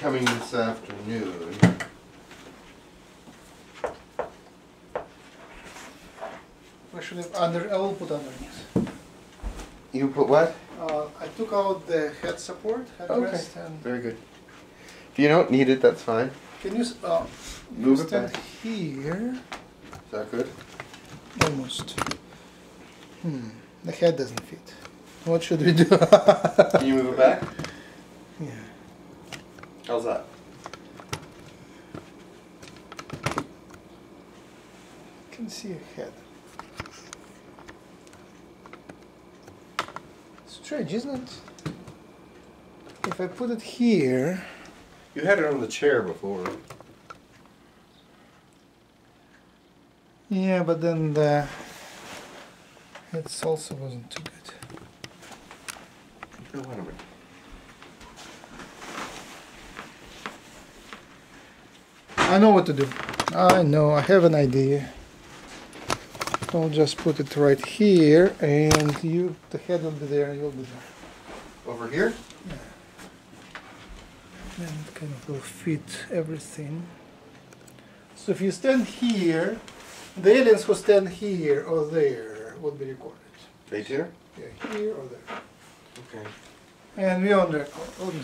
coming this afternoon. We should have under I will put underneath. You put what? Uh, I took out the head support, headrest, and Very good. If you don't need it, that's fine. can you uh, Move you it stand back. here? Is that good? Almost. Hmm. The head doesn't fit. What should we do? Can you move it back? How's that? Can see a head. Strange, isn't it? If I put it here, You had it on the chair before. yeah, but then the it also wasn't too good. Oh, wait a minute. I know what to do. I know. I have an idea. I'll just put it right here, and you, the head will be there, and you'll be there. Over here? Yeah. And it kind of will fit everything. So if you stand here, the aliens who stand here or there will be recorded. Right here? Yeah, here or there. Okay. And we on record. Oh, on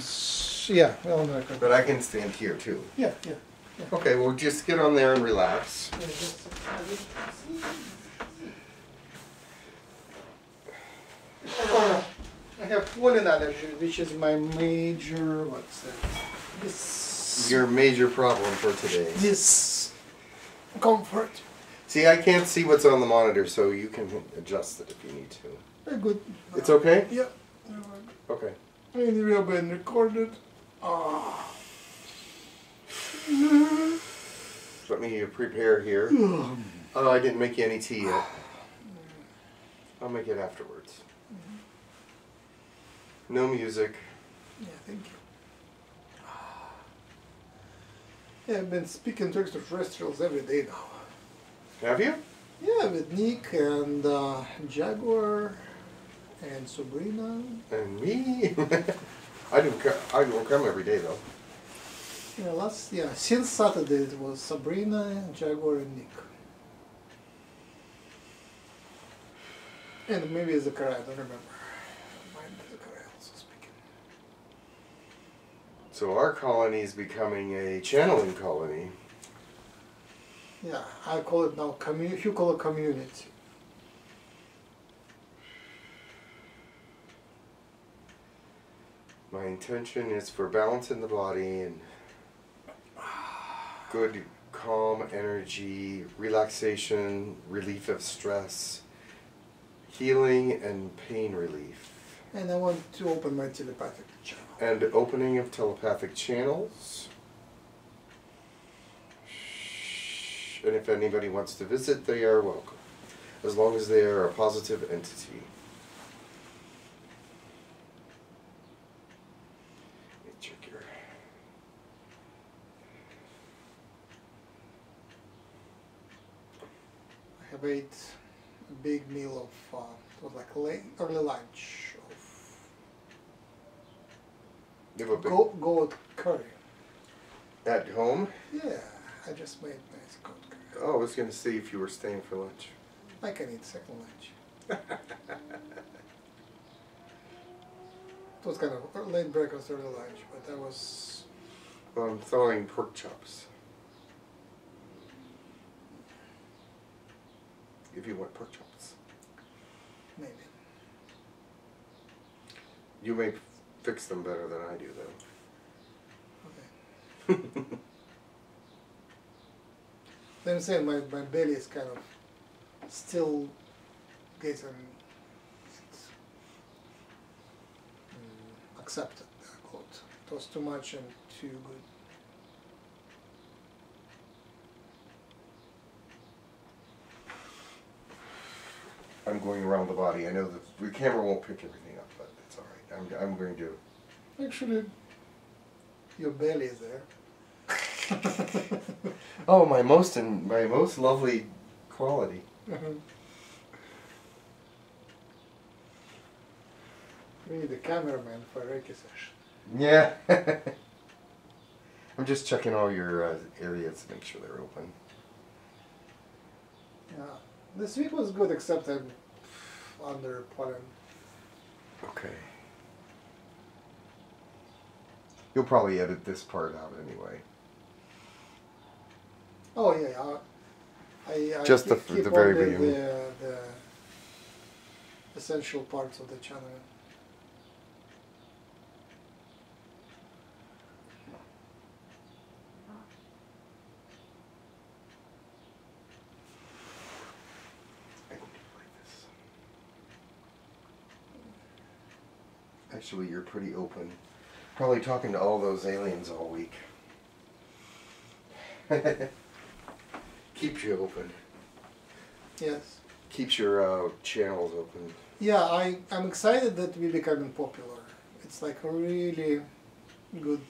Yeah, we on record. But I can stand here too. Yeah, yeah. Okay, well just get on there and relax. I have pollen allergy, which is my major, what's that? This, Your major problem for today. this comfort. See, I can't see what's on the monitor, so you can adjust it if you need to. Very good. It's okay? Yeah. Okay. Have been recorded. Ah. Let me prepare here. Oh, I didn't make you any tea yet. I'll make it afterwards. Mm-hmm. No music. Yeah, thank you. Yeah, I've been speaking to extraterrestrials every day now. Have you? Yeah, with Nick and uh, Jaguar and Sabrina. And me? I don't. I don't come every day though. Yeah, last yeah, since Saturday it was Sabrina, Jaguar, and Nick. And maybe Zachariah, I don't remember. Might be Zachariah also speaking. So our colony is becoming a channeling colony. Yeah, I call it now community. You call it community. My intention is for balance in the body and good, calm energy, relaxation, relief of stress, healing and pain relief, And I want to open my telepathic channel. and opening of telepathic channels. And if anybody wants to visit, they are welcome, as long as they are a positive entity. Let me check your. I have ate a big meal of, uh, it was like late, early lunch of You have a big goat, curry. at home. Yeah, I just made nice goat curry. Oh, I was gonna see if you were staying for lunch. I can eat second lunch. It was kind of late breakfast, early lunch, but that was Well, I'm thawing pork chops. If you want pork chops, maybe. you may fix them better than I do, Okay. though. Then I'm saying my, my belly is kind of still getting mm, accepted. Quote. It was too much and too good. I'm going around the body. I know the, the camera won't pick everything up, but it's all right. I'm, I'm going to. make Actually, your belly is there. Oh, my most and my most lovely quality. we need a cameraman for a Reiki session. Yeah. I'm just checking all your uh, areas to make sure they're open. Yeah. This week was good except I'm under pollen. Okay. You'll probably edit this part out anyway. Oh yeah, I, I Just the- keep, keep the very beginning. the, the essential parts of the channel. I can do it like this. Actually, you're pretty open. Probably talking to all those aliens all week. Keeps you open. Yes. Keeps your uh, channels open. Yeah, I I'm excited that we're becoming popular. It's like a really good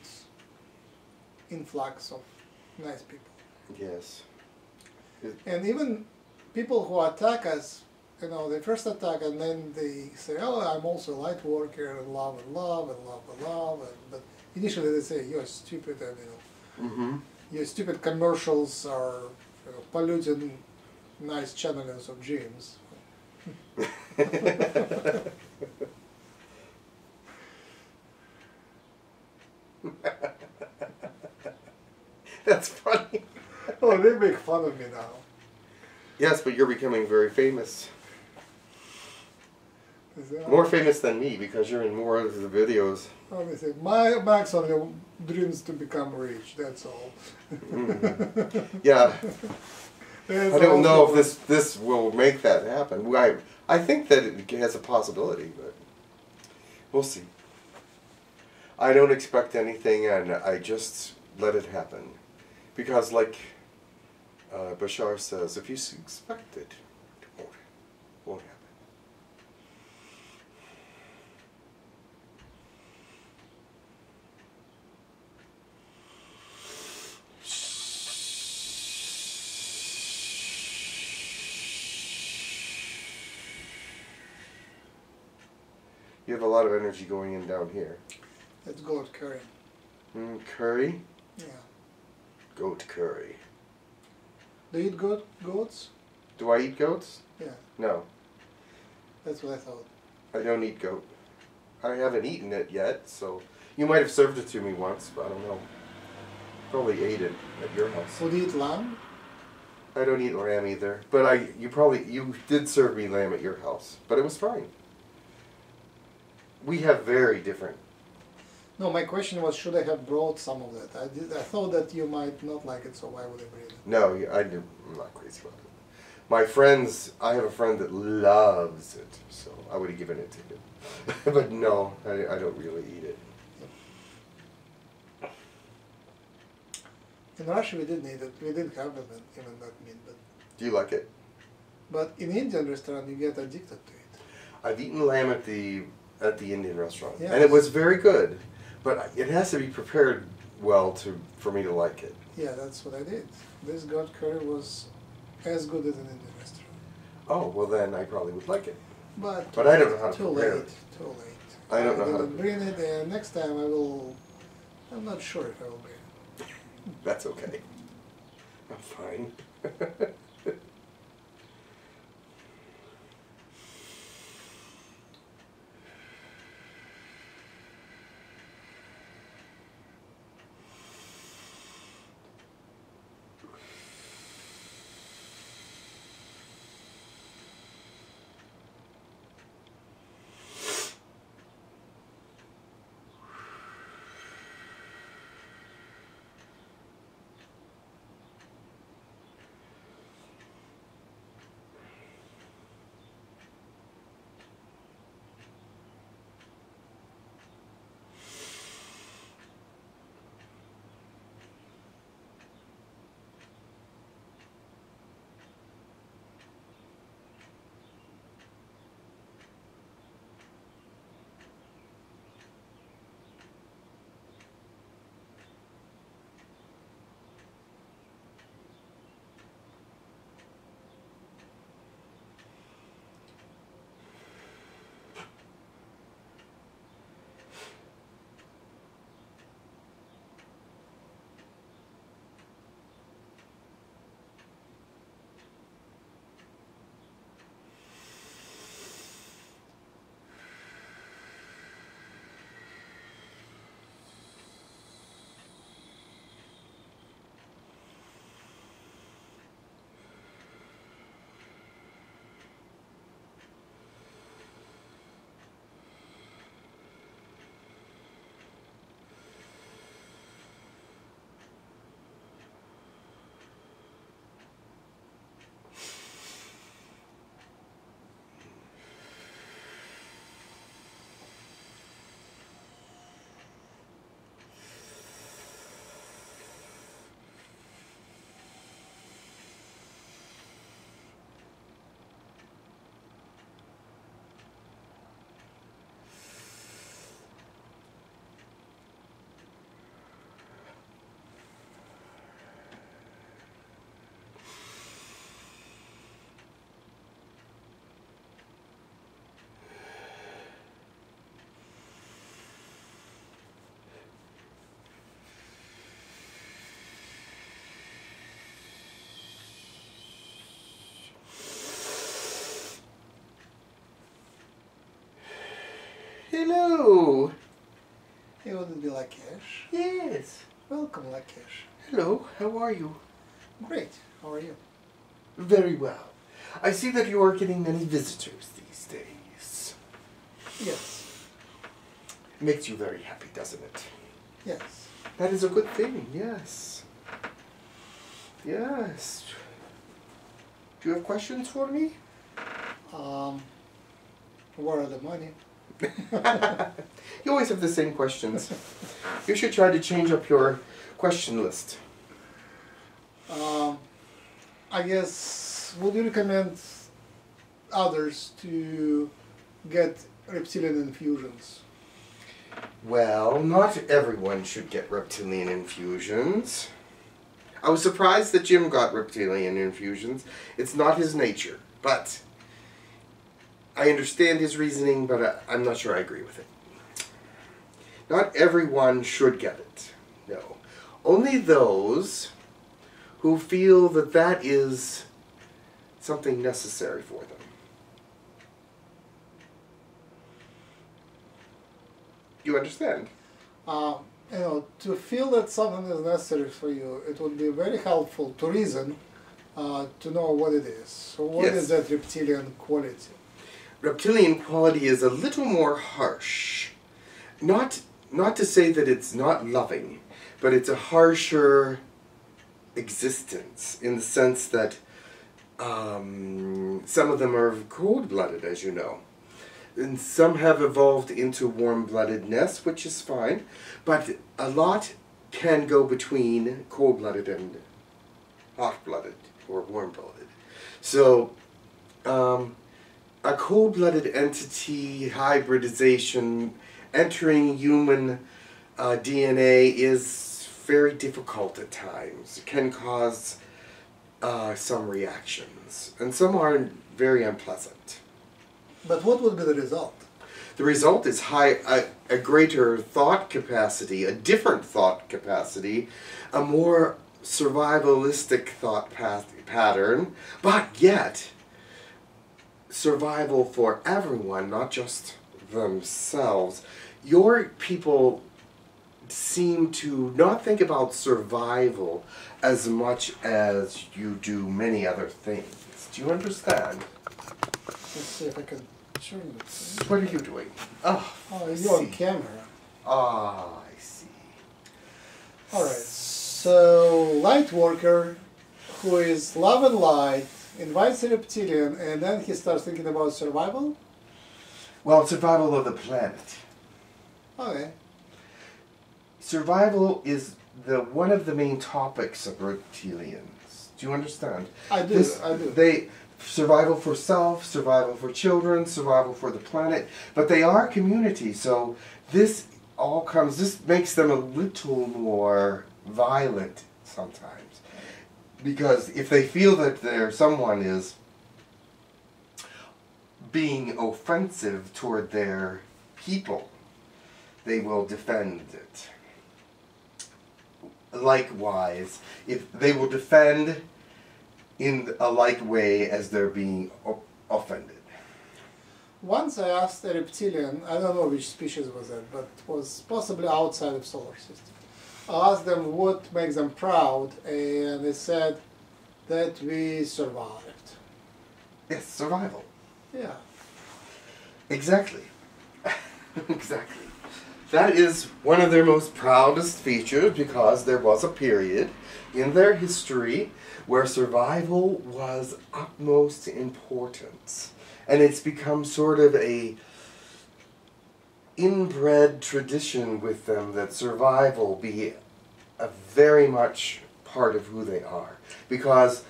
influx of nice people. Yes. And even people who attack us, you know, they first attack and then they say, "Oh, I'm also a light worker and love and love and love and love." And, but initially they say, "You're stupid," and you know, Mm-hmm. your stupid commercials are you know, polluting nice channels of dreams. That's funny. Oh, they make fun of me now. Yes, but you're becoming very famous. "Oh, More famous than me because you're in more of the videos. Oh, they say, my Max only dreams to become rich. That's all. Mhm. Yeah, That's I don't know if this this will make that happen. I I think that it has a possibility, but we'll see. I don't expect anything, and I just let it happen, because like uh, Bashar says, if you expect it, it won't won't happen. You have a lot of energy going in down here. Let's go with curry. Mm, curry, Yeah. goat curry. Do you eat goat, goats? Do I eat goats? Yeah, No, that's what I thought. I don't eat goat. I haven't eaten it yet, so you might have served it to me once, but I don't know. Probably ate it at your house. Would you eat lamb? I don't eat lamb either, but I you probably you did serve me lamb at your house, but it was fine. We have very different. No, my question was, should I have brought some of that? I did. I thought that you might not like it, so why would I bring it? No, I do, I'm not crazy about it. My friends, I have a friend that loves it, so I would have given it to him. but no, I, I don't really eat it. In Russia, we didn't eat it. We didn't have it, even that meat. But Do you like it? but in Indian restaurant, you get addicted to it. I've eaten lamb at the at the Indian restaurant, and it was very good. But it has to be prepared well to for me to like it. Yeah, that's what I did. This goat curry was as good as an Indian restaurant. Oh well, then I probably would like it. But, But I don't know how to too prepare late. it. Too late. I don't know how to- bring it, and next time I will. I'm not sure if I will bring it. That's okay. I'm fine. Lakesh. Yes. Welcome, Lakesh. Hello, how are you? Great. How are you? Very well. I see that you are getting many visitors these days. Yes. Makes you very happy, doesn't it? Yes. That is a good thing, yes. Yes. Do you have questions for me? Um, where are the money? you always have the same questions. you should try to change up your question list. Um, I guess, would you recommend others to get reptilian infusions? Well, not everyone should get reptilian infusions. I was surprised that Jim got reptilian infusions. It's not his nature, but I understand his reasoning, but I, I'm not sure I agree with it. Not everyone should get it. No. Only those who feel that that is something necessary for them. You understand? Uh, you know, to feel that something is necessary for you, it would be very helpful to reason uh, to know what it is. So, what is Yes. that reptilian quality? Reptilian quality is a little more harsh. Not not to say that it's not loving, but it's a harsher existence in the sense that um, some of them are cold-blooded, as you know, and some have evolved into warm-bloodedness, which is fine, but a lot can go between cold-blooded and hot-blooded or warm-blooded. So. Um, a cold-blooded entity hybridization entering human uh, DNA is very difficult at times. It can cause uh, some reactions, and some are very unpleasant. But what would be the result? The result is high, a, a greater thought capacity, a different thought capacity, a more survivalistic thought path, pattern, but yet survival for everyone, not just themselves. Your people seem to not think about survival as much as you do many other things. Do you understand? Let's see if I can turn this. What are you doing? Oh, Oh, you're on camera. Ah, I see. All right. So, light worker, who is love and light, invites a reptilian, and then he starts thinking about survival. Well, survival of the planet. Okay. Survival is the one of the main topics of reptilians. Do you understand? I do, I do. They survival for self, survival for children, survival for the planet, but they are community. So this all comes. This makes them a little more violent sometimes, because if they feel that there someone is being offensive toward their people, they will defend it. Likewise, if they will defend in a like way as they're being offended. Once I asked a reptilian, I don't know which species was it, but it was possibly outside of solar system. I asked them what makes them proud, and they said that we survived. Yes, survival. Yeah. Exactly. exactly. That is one of their most proudest features because there was a period in their history where survival was utmost importance. And it's become sort of a inbred tradition with them that survival be a very much part of who they are. Because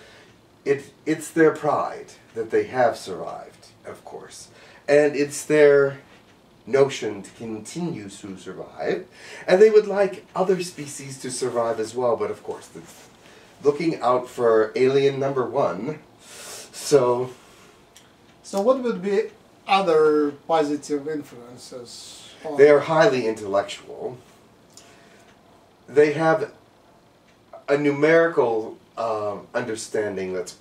it, it's their pride that they have survived, of course. And it's their notion to continue to survive. And they would like other species to survive as well, but of course, looking out for alien number one. So, So, what would be other positive influences? They are highly intellectual. They have a numerical um, understanding that's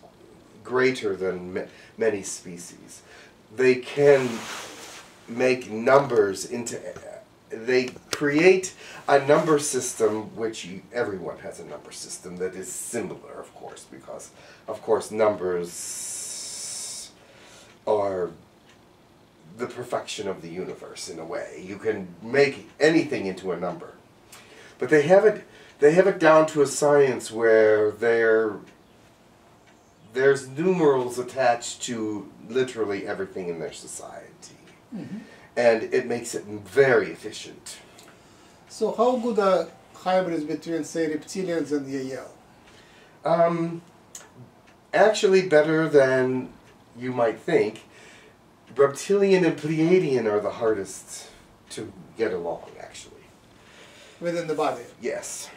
greater than ma- many species. They can make numbers into. They create a number system, which you, everyone has a number system that is similar, of course, because, of course, numbers are the perfection of the universe in a way. You can make anything into a number. But they have it they have it down to a science where there there's numerals attached to literally everything in their society. Mm-hmm. And it makes it very efficient. So how good are hybrids between, say, reptilians and Yahyel? Um, actually, better than you might think. Reptilian and Pleiadian are the hardest to get along, actually. Within the body. Yes.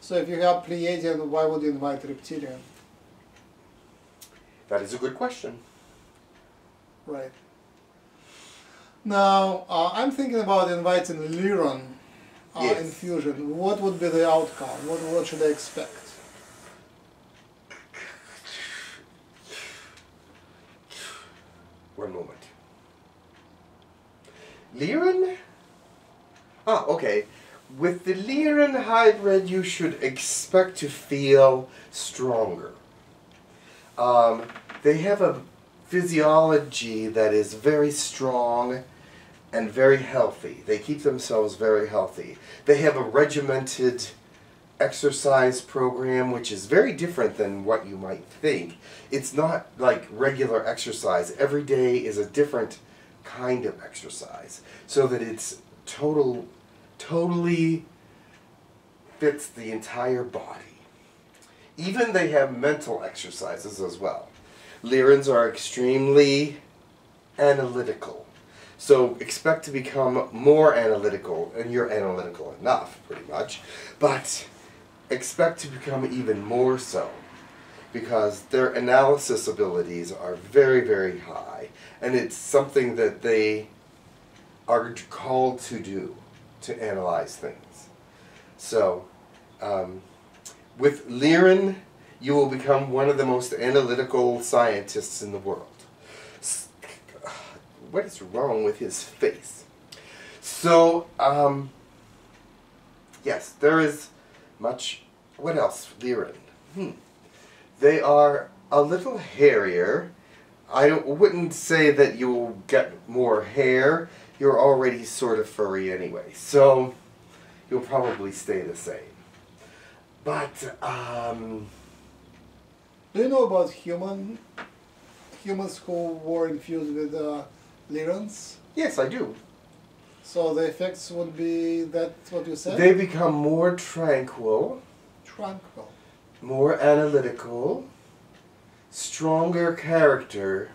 So if you have Pleiadian, why would you invite reptilian? That is a good question. Right. Now, uh, I'm thinking about inviting Lyran uh, Yes. infusion. What would be the outcome? What, what should I expect? One moment. Lyran? Ah, okay. With the Lyran hybrid, you should expect to feel stronger. Um, they have a physiology that is very strong and very healthy. They keep themselves very healthy. They have a regimented exercise program which is very different than what you might think. It's not like regular exercise. Every day is a different kind of exercise so that it's total totally fits the entire body. Even they have mental exercises as well. Lyrans are extremely analytical. So expect to become more analytical, and you're analytical enough, pretty much. But expect to become even more so because their analysis abilities are very, very high, and it's something that they are called to do to analyze things. So, um, with Lyran, you will become one of the most analytical scientists in the world. What is wrong with his face? So, um, yes, there is much. What else? Lyran. Hmm. They are a little hairier. I wouldn't say that you'll get more hair. You're already sort of furry anyway, so you'll probably stay the same. But um, Do you know about human humans who were infused with uh, Lyrans? yes, I do. So the effects would be that what you said? They become more tranquil, Tranquil. more analytical, stronger character.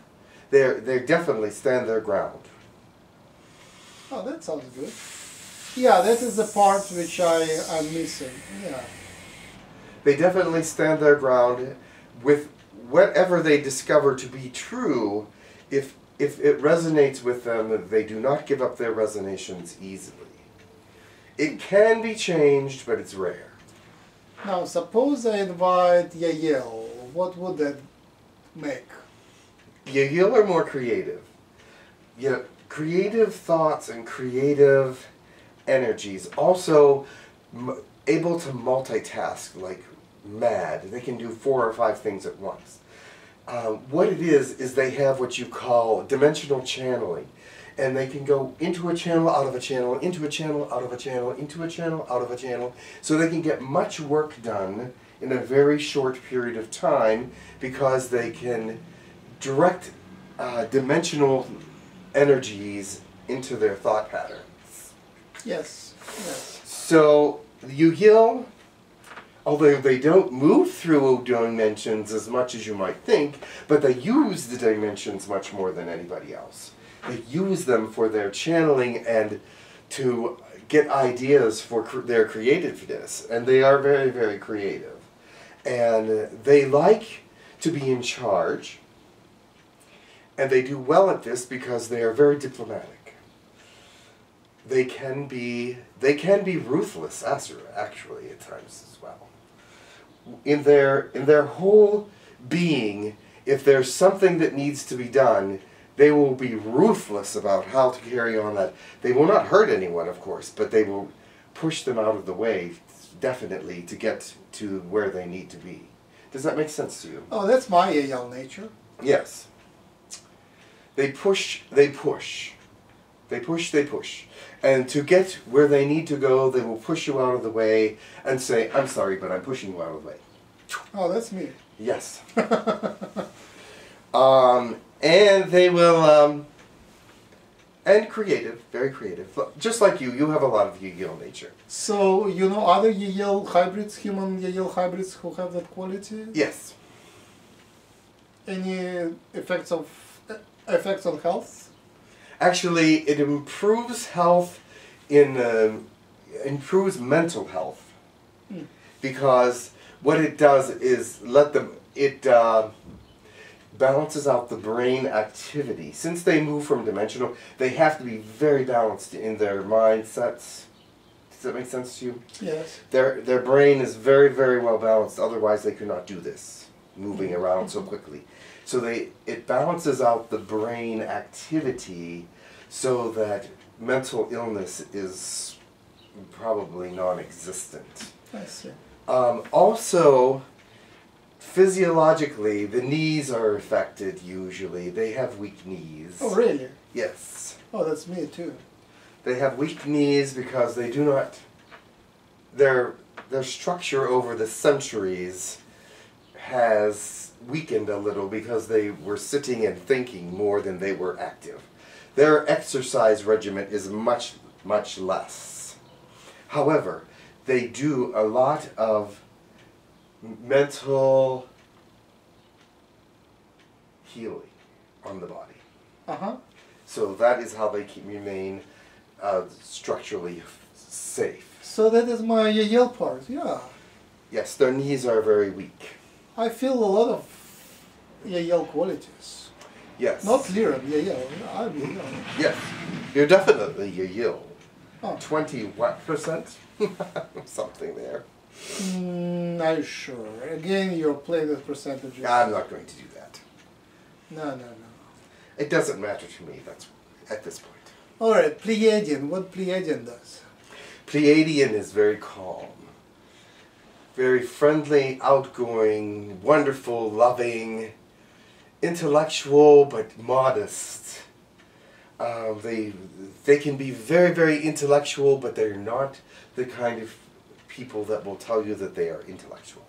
They're they definitely stand their ground. Oh, that sounds good. Yeah, that is the part which I am missing. Yeah. They definitely stand their ground with whatever they discover to be true. If if it resonates with them, they do not give up their resonations easily. It can be changed, but it's rare. Now, suppose I invite Yahyel. What would that make? Yahyel are more creative. Yeah, creative thoughts and creative energies. Also, able to multitask like mad. They can do four or five things at once. Um, what it is is they have what you call dimensional channeling, and they can go into a channel, out of a channel, into a channel, out of a channel, into a channel, out of a channel. So they can get much work done in a very short period of time because they can direct uh, dimensional energies into their thought patterns. Yes. Yes. So Yahyel, although they don't move through dimensions as much as you might think, but they use the dimensions much more than anybody else. They use them for their channeling and to get ideas for cr- their creativeness, and they are very, very creative. And they like to be in charge, and they do well at this because they are very diplomatic they can be they can be ruthless actually at times as well. In their in their whole being, if there's something that needs to be done, they will be ruthless about how to carry on that. They will not hurt anyone, of course, but they will push them out of the way definitely to get to where they need to be. Does that make sense to you? Oh, that's my Yahyel nature. Yes. They push, they push. They push, they push. And to get where they need to go, they will push you out of the way and say, I'm sorry, but I'm pushing you out of the way. Oh, that's me. Yes. um, and they will, um, and creative, very creative. Just like you, you have a lot of Yahyel nature. So, you know other Yahyel hybrids, human Yahyel hybrids who have that quality? Yes. Any effects of effects on health? Actually, it improves health in uh, improves mental health Hmm. because what it does is let them it uh, balances out the brain activity. Since they move from dimensional, they have to be very balanced in their mindsets. Does that make sense to you? Yes. Their their brain is very very well balanced. Otherwise, they could not do this, moving around so quickly. So they it balances out the brain activity, so that mental illness is probably non-existent. I see. Um, also, physiologically, the knees are affected usually. They have weak knees. Oh, really? Yes. Oh, that's me too. They have weak knees because they do not. Their their structure over the centuries has weakened a little because they were sitting and thinking more than they were active. Their exercise regimen is much much less. However, they do a lot of mental healing on the body. Uh huh. So that is how they keep remain uh, structurally safe. So that is my Yahyel part. Yeah. Yes, their knees are very weak. I feel a lot of Yahyel qualities. Yes. Not Lyran, Yahyel. I'm Yahyel. Yes. You're definitely Yahyel. Oh. 20 what percent? Something there. Mm, are you sure? Again, you're playing with percentages. I'm not going to do that. No, no, no. It doesn't matter to me. That's at this point. All right, Pleiadian. What Pleiadian does? Pleiadian is very calm, very friendly, outgoing, wonderful, loving, intellectual but modest. Um, they they can be very very intellectual, but they're not the kind of people that will tell you that they are intellectual.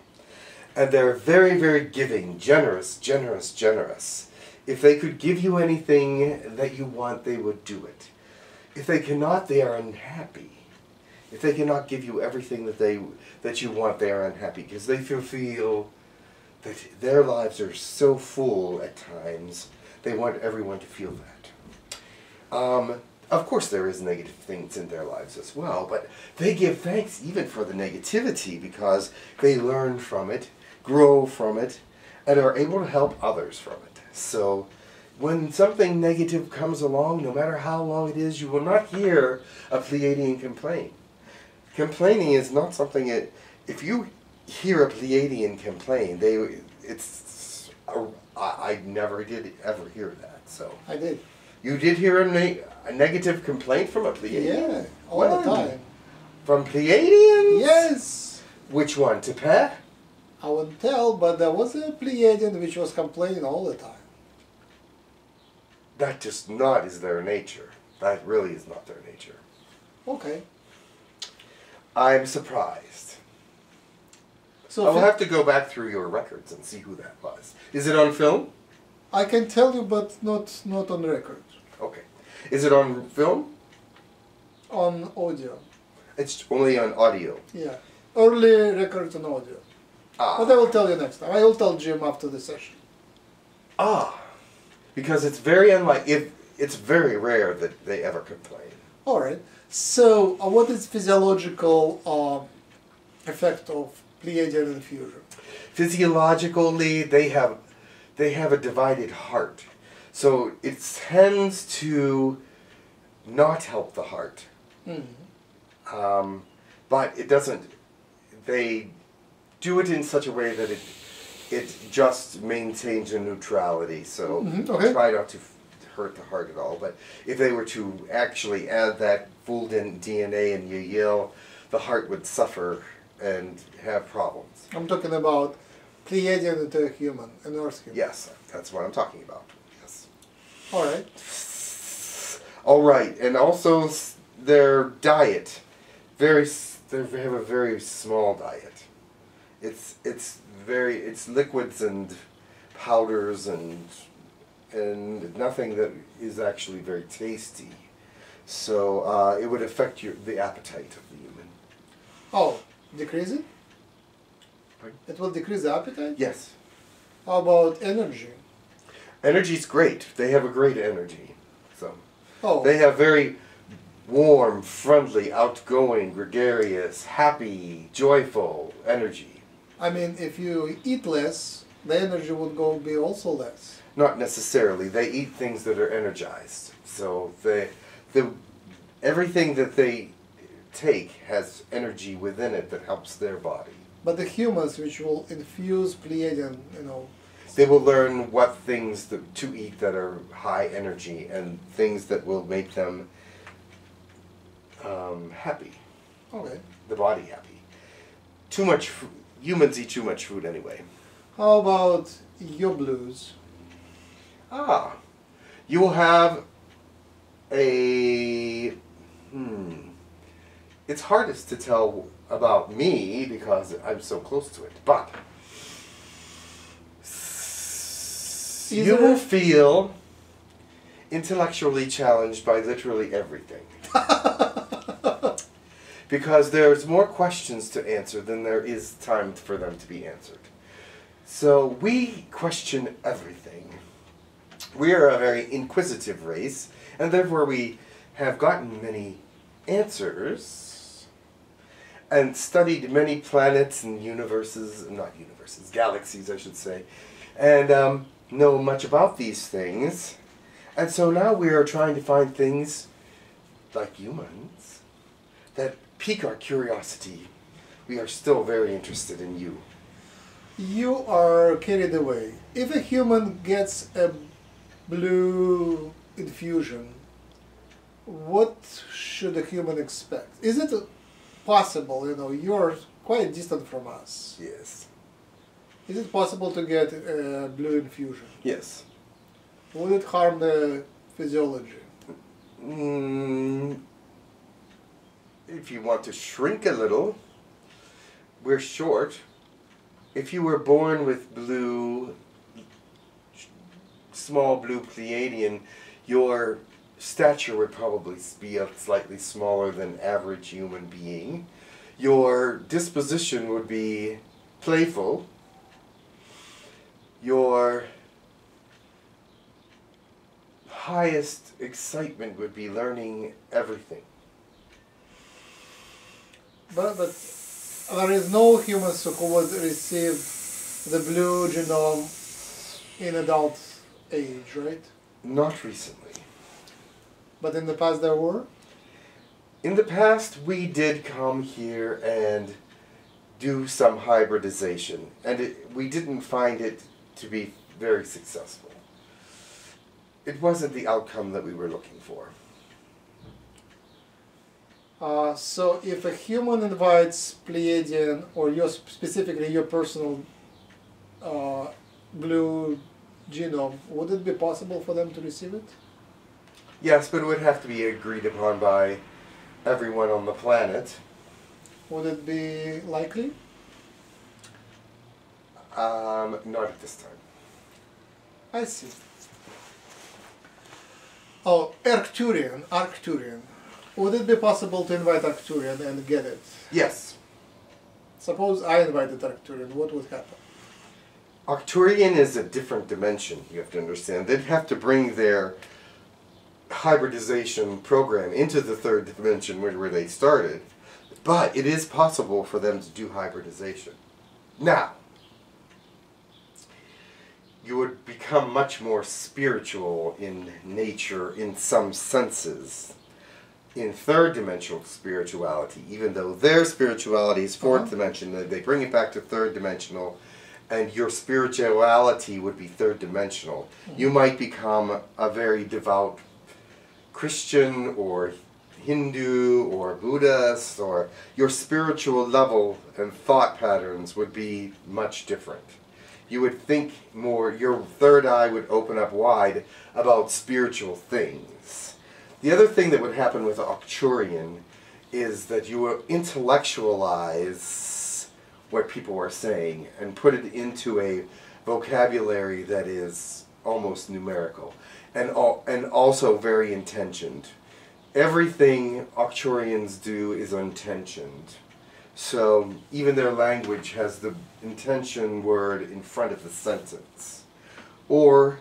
And they're very very giving, generous, generous, generous. If they could give you anything that you want, they would do it. If they cannot, they are unhappy. If they cannot give you everything that they that you want, they are unhappy because they feel feel that their lives are so full at times. They want everyone to feel that. Um, of course, there is negative things in their lives as well, but they give thanks even for the negativity because they learn from it, grow from it, and are able to help others from it. So, when something negative comes along, no matter how long it is, you will not hear a Pleiadian complain. Complaining is not something that, if you hear a Pleiadian complain, they, it's, I never did ever hear that. So, I did. You did hear a, ne- a negative complaint from a Pleiadian? Yeah, all the time. From Pleiadians? Yes. Which one? Tepeh? I wouldn't tell, but there was a Pleiadian which was complaining all the time. That just not is their nature. That really is not their nature. Okay. I'm surprised. So I will have to go back through your records and see who that was. Is it on film? I can tell you, but not not on record. Okay. Is it on film? On audio. It's only on audio. Yeah. Early records on audio. Ah. But I will tell you next time. I will tell Jim after the session. Ah. Because it's very unlike if it's very rare that they ever complain. All right. So, uh, what is physiological uh, effect of Pleiadian infusion? Physiologically, they have they have a divided heart, so it tends to not help the heart. Mm. um, but it doesn't. They do it in such a way that it it just maintains a neutrality. So Mhm, okay. try not to f- hurt the heart at all. But if they were to actually add that fooled in DNA in your Yahyel, the heart would suffer and have problems. I'm talking about a human, an Earth human. Yes, that's what I'm talking about. All right. All right, and also their diet, very they have a very small diet. It's it's very it's liquids and powders and and nothing that is actually very tasty. So uh, it would affect your the appetite of the human. Oh, decrease it? Pardon? It will decrease the appetite? Yes, How about energy? Energy's great. They have a great energy. So. Oh, They have very warm, friendly, outgoing, gregarious, happy, joyful energy. I mean, if you eat less, the energy would go be also less. Not necessarily. They eat things that are energized. So they, the, everything that they take has energy within it that helps their body. But the humans, which will infuse Pleiadian, you know, They will learn what things that, to eat that are high energy and things that will make them um, happy. okay. the body happy. Too much. Humans eat too much food anyway. How about your blues? Ah, you will have a. Hmm. It's hardest to tell about me because I'm so close to it, but you will feel intellectually challenged by literally everything. because there's more questions to answer than there is time for them to be answered. So we question everything. We are a very inquisitive race, and therefore we have gotten many answers and studied many planets and universes, not universes, galaxies, I should say, and um, know much about these things. And so now we are trying to find things like humans that pique our curiosity. We are still very interested in you. You are carried away. If a human gets a blue infusion, what should a human expect? Is it possible, you know, you're quite distant from us. Yes. Is it possible to get a blue infusion? Yes. Would it harm the physiology? Mm, if you want to shrink a little, we're short. If you were born with blue, small blue Pleiadian, your stature would probably be a slightly smaller than average human being. Your disposition would be playful. Your highest excitement would be learning everything. But, but there is no humans who would receive the blue genome in adult age, right? Not recently. But in the past there were? In the past, we did come here and do some hybridization, and it, we didn't find it to be very successful. It wasn't the outcome that we were looking for. Uh, so if a human invites Pleiadian or your specifically your personal uh, blue genome, would it be possible for them to receive it? Yes, but it would have to be agreed upon by everyone on the planet. Would it be likely? Um, not at this time. I see. Oh, Arcturian, Arcturian. Would it be possible to invite Arcturian and get it? Yes. Suppose I invited Arcturian, what would happen? Arcturian is a different dimension, you have to understand. They'd have to bring their hybridization program into the third dimension where, where they started. But it is possible for them to do hybridization. Now, you would become much more spiritual in nature in some senses. In third dimensional spirituality, even though their spirituality is 4th Uh-huh. dimension, they- they bring it back to third dimensional and your spirituality would be third dimensional. You might become a very devout Christian or Hindu or Buddhist, or your spiritual level and thought patterns would be much different. You would think more, your third eye would open up wide about spiritual things. The other thing that would happen with Arcturian is that you will intellectualize what people are saying and put it into a vocabulary that is almost numerical and, al- and also very intentioned. Everything Arcturians do is intentioned. So even their language has the intention word in front of the sentence. Or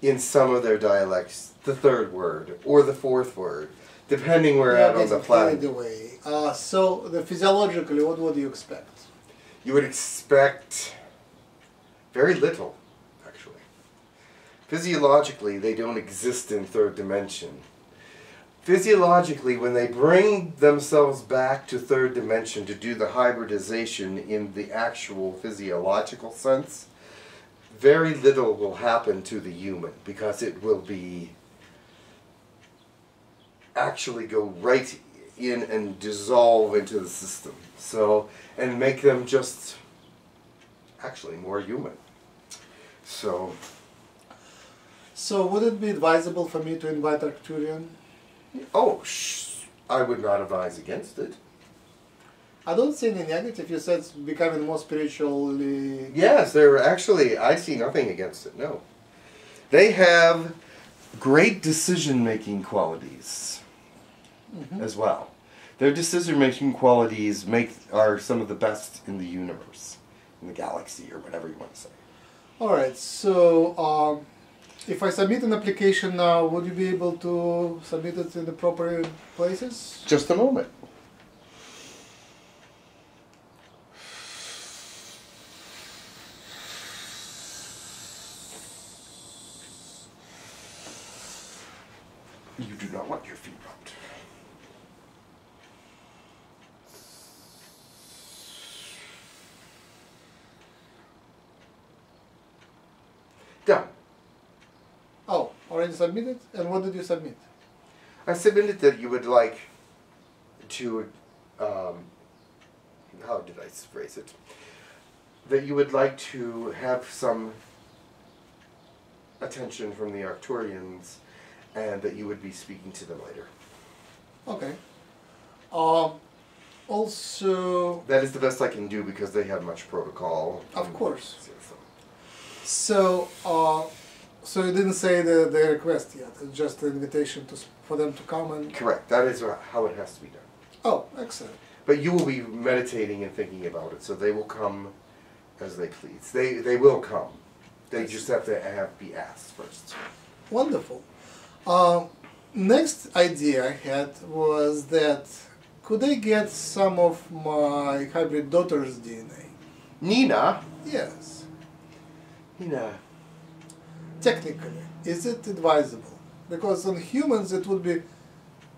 in some of their dialects, the third word or the fourth word, depending where Yeah, at on the planet. the way. Uh, so the physiologically, what would you expect? You would expect very little, actually. Physiologically, they don't exist in third dimension. Physiologically, when they bring themselves back to third dimension to do the hybridization in the actual physiological sense, very little will happen to the human because it will be actually go right in and dissolve into the system. So, and make them just actually more human. So, So would it be advisable for me to invite Arcturian? Oh, sh- I would not advise against it. I don't see any negative. You said it's becoming more spiritually. Yes, they're actually, I see nothing against it, no. They have great decision making qualities as well. Their decision making qualities make are some of the best in the universe, in the galaxy, or whatever you want to say. All right. So um, if I submit an application now, would you be able to submit it in the proper places? Just a moment. You do not want your feet rubbed. Done. Already submitted. And what did you submit? I submitted that you would like to, um, how did I phrase it? That you would like to have some attention from the Arcturians and that you would be speaking to them later. Okay. Um, also, That is the best I can do because they have much protocol. Of course. So- so uh, so you didn't say the, the request yet. It's just an invitation to for them to come and. Correct. That is how it has to be done. Oh, excellent. But you will be meditating and thinking about it, so they will come as they please. They they will come. They just have to have be asked first. Wonderful. Um, next idea I had was that could I get some of my hybrid daughter's DNA? Nina. Yes. Nina. Technically, is it advisable? Because on humans it would be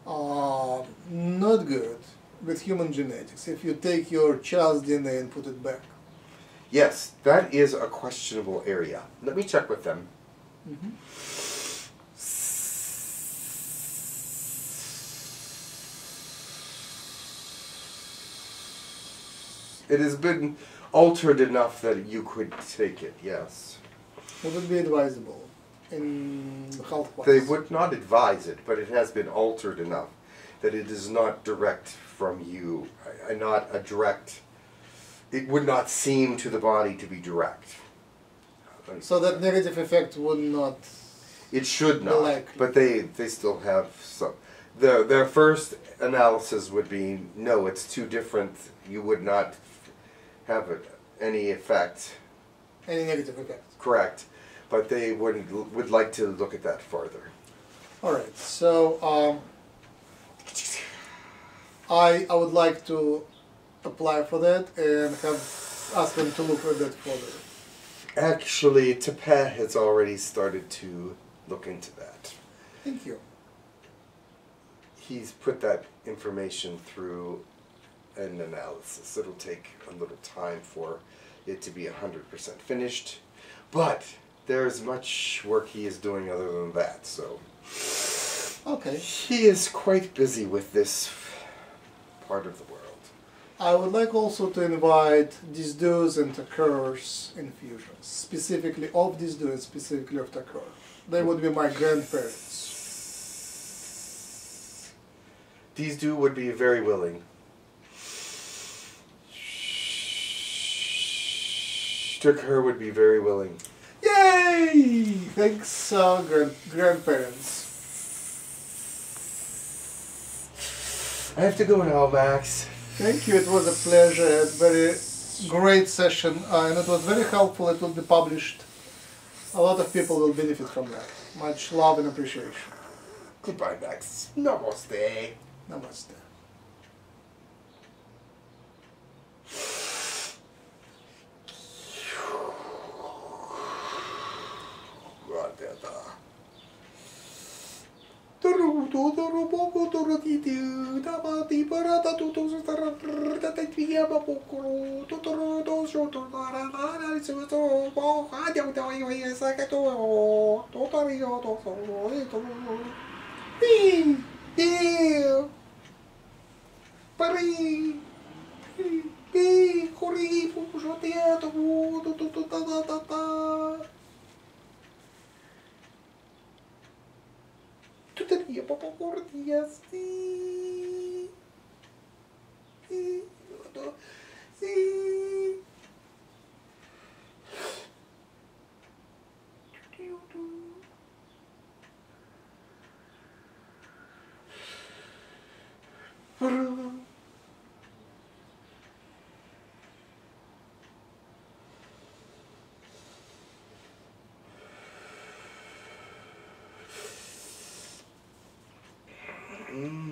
uh, not good with human genetics if you take your child's DNA and put it back. Yes, that is a questionable area. Let me check with them. It has been altered enough that you could take it, yes. Would it be advisable in health wise? They would not advise it, but it has been altered enough that it is not direct from you, uh, not a direct. It would not seem to the body to be direct. So that negative effect would not. It should not, Likely. but they they still have some. Their their first analysis would be no, it's too different. You would not have any effect. Any negative effect. Correct, but they would would like to look at that further. All right. So um, I I would like to apply for that and have ask them to look at that further. Actually, Tepe has already started to look into that. Thank you. He's put that information through an analysis. It'll take a little time for it to be 100% finished. But there's much work he is doing other than that, so Okay. he is quite busy with this part of the world. I would like also to invite these dudes and Takurs in fusion, specifically of these dudes, specifically of Takur. They would be my grandparents. These two would be very willing. Takur would be very willing. Yay! Thanks, uh, grand- grandparents. I have to go now, Max. Thank you. It was a pleasure. A very great session, uh, and it was very helpful. It will be published. A lot of people will benefit from that. Much love and appreciation. Goodbye, Max. Namaste. Namaste. Teodoro Bobo Dorothy Teudama Tibarata Totos Tarata Tiaba Pocoro Totoro Dojo Totarana Suto Boha Diotayo Sakato Totario Toso Pim Dio Pari Pim Corri Fujoteato Totatata кури, пушотеато, та-та-та-та. Tuttavia, papà, cordia, sì. Sì, vado, sì. Mm.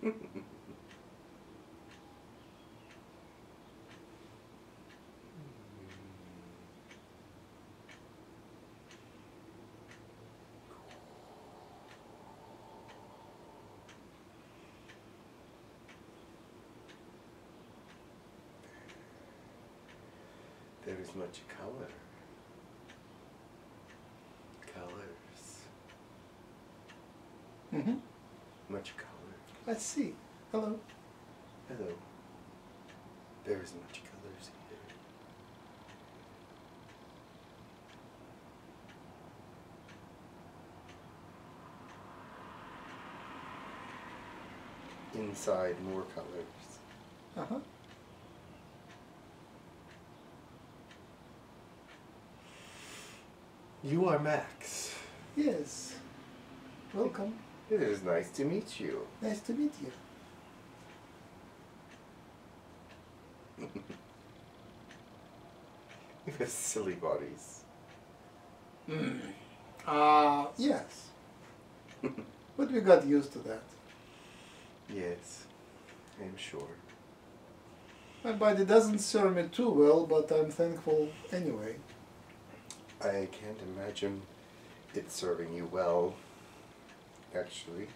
There is much color. Colors. hmm Much color. Let's see. Hello. Hello. There isn't much colors here. Inside more colors. Uh huh. You are Max. Yes. Welcome. It is nice to meet you. Nice to meet you. You have silly bodies. Uh, yes. but we got used to that. Yes, I'm sure. My body doesn't serve me too well, but I'm thankful anyway. I can't imagine it serving you well, actually.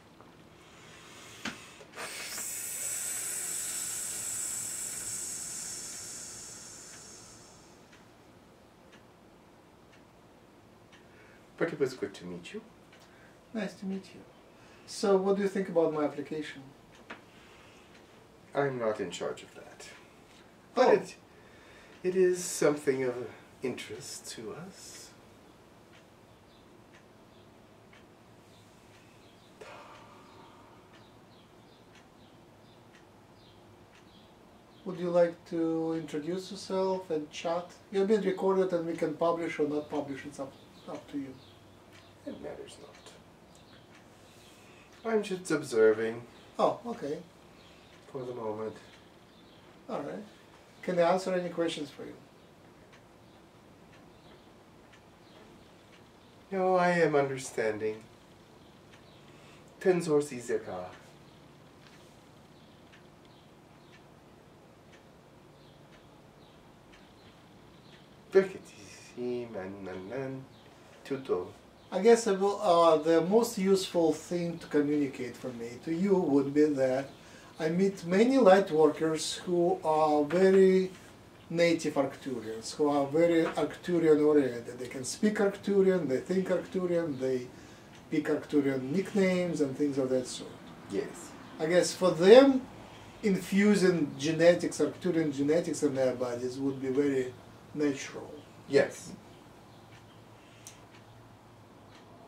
But it was good to meet you. Nice to meet you. So, what do you think about my application? I'm not in charge of that. But Oh. it, it is something of interest to us. Would you like to introduce yourself and chat? You've been recorded and we can publish or not publish. It's up, up to you. It matters not. I'm just observing Oh, okay. for the moment. All right. Can I answer any questions for you? No, I am understanding. Tensor Tuto. I guess will, uh, the most useful thing to communicate for me to you would be that I meet many light workers who are very native Arcturians, who are very Arcturian oriented. They can speak Arcturian, they think Arcturian, they pick Arcturian nicknames and things of that sort. Yes. I guess for them, infusing genetics, Arcturian genetics in their bodies would be very natural. Yes.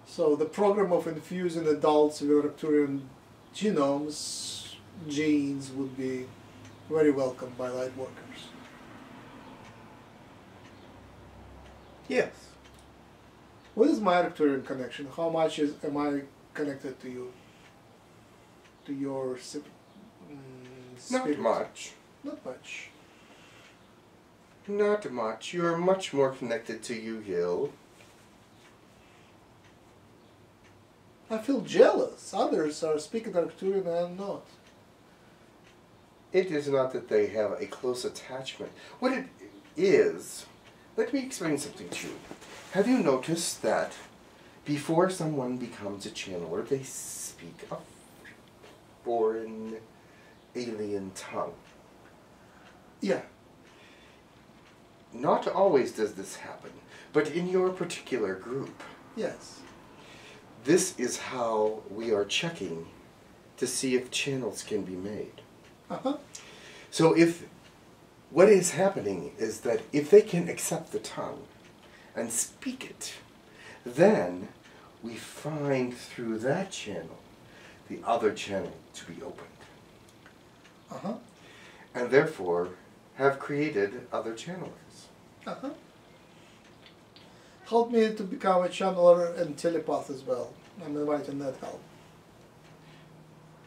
So the program of infusing adults with Arcturian genomes, genes, would be very welcome by light workers. Yes. What is my Arcturian connection? How much is am I connected to you? To your mm, Not much. Not much. Not much. You're much more connected to you, Hill. I feel jealous. Others are speaking Arcturian and I'm not. It is not that they have a close attachment. What it is, let me explain something to you. Have you noticed that before someone becomes a channeler, they speak a foreign alien tongue? Yeah. Not always does this happen, but in your particular group, Yes. this is how we are checking to see if channels can be made. Uh huh. So if what is happening is that if they can accept the tongue and speak it, then we find through that channel the other channel to be opened. Uh huh. And therefore have created other channelers. Uh huh. Help me to become a channeler and telepath as well. I'm inviting that help.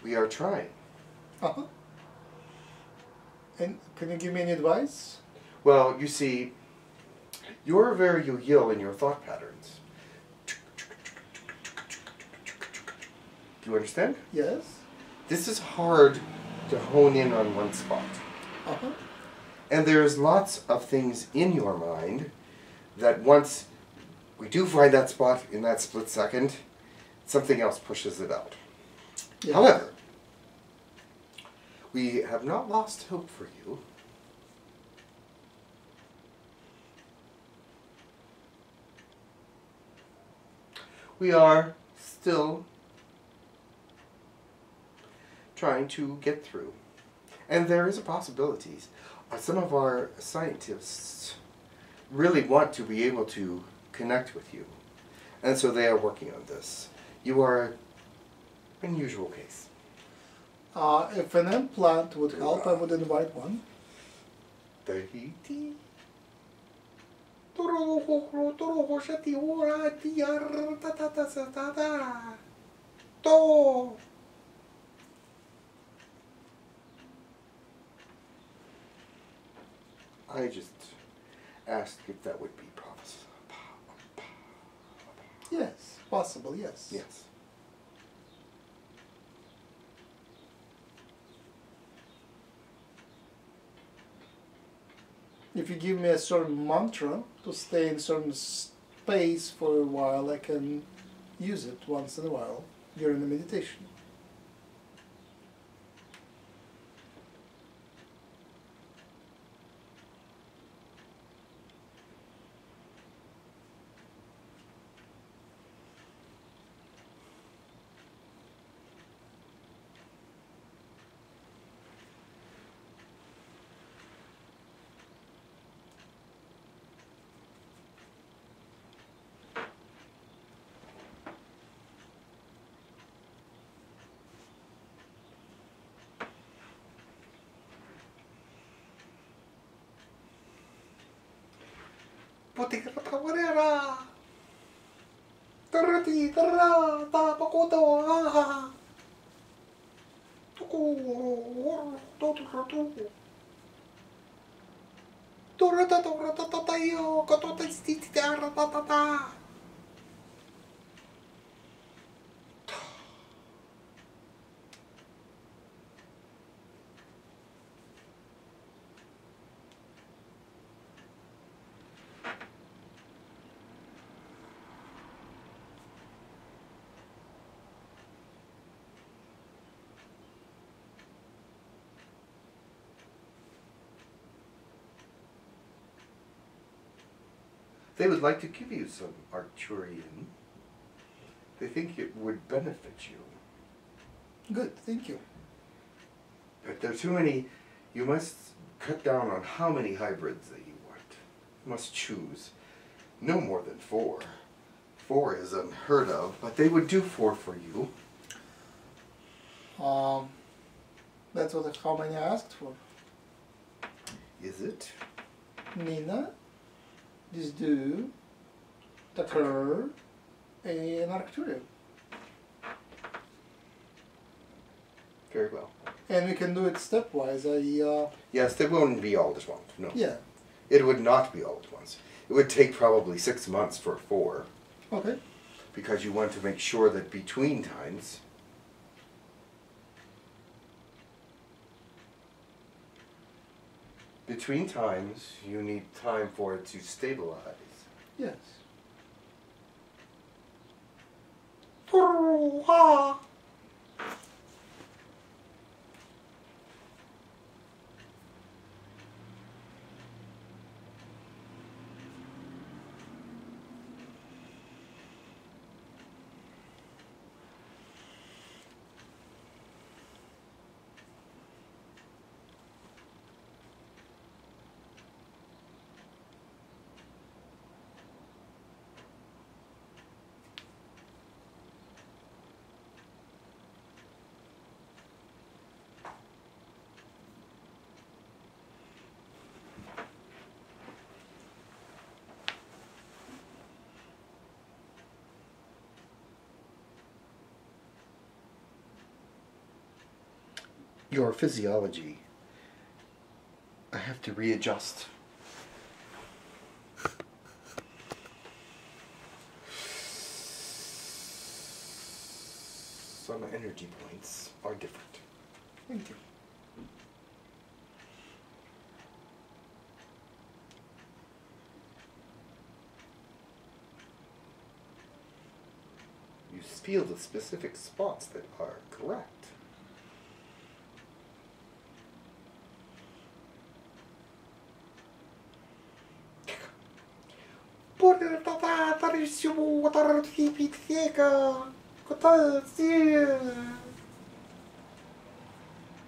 We are trying. Uh huh. And can you give me any advice? Well, you see, you're very Yule in your thought patterns. Do you understand? Yes. This is hard to hone in on one spot. Uh huh. And there's lots of things in your mind that once we do find that spot in that split second, something else pushes it out. Yes. However, we have not lost hope for you. We are still trying to get through. And there is a possibility. Some of our scientists really want to be able to connect with you. And so they are working on this. You are an unusual case. Uh, if an implant would help, I would invite one. Tahiti. I just asked if that would be possible. Yes. Possible. Yes. Yes. If you give me a certain mantra to stay in certain space for a while, I can use it once in a while during the meditation. Putika tawarera. Tarati tara ta pakoto ha. Tuku to to to. Torata torata tatayo katota stiti tara tatata. They would like to give you some Arcturian. They think it would benefit you. Good, thank you. But there are too many. You must cut down on how many hybrids that you want. You must choose no more than four. Four is unheard of, but they would do four for you. Um, that's what how many I asked for. Is it? Nina, this do, Tucker, and Arcturian. Very well. And we can do it stepwise. I, uh, Yes, they wouldn't be all at once. No. yeah, It would not be all at once. It would take probably six months for four okay. because you want to make sure that between times between times you need time for it to stabilize. Yes. Your physiology I have to readjust. Some energy points are different. Thank you. You feel the specific spots that are correct. Всего оторвки пикфека. Куда ты?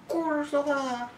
Кожа.